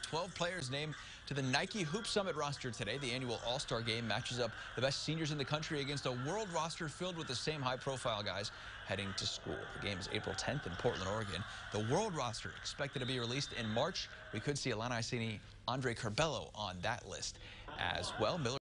12 players named to the Nike Hoop Summit roster today. The annual All-Star Game matches up the best seniors in the country against a world roster filled with the same high-profile guys heading to school. The game is April 10th in Portland, Oregon. The world roster expected to be released in March. We could see Illini signee, Andre Curbelo on that list as well. Miller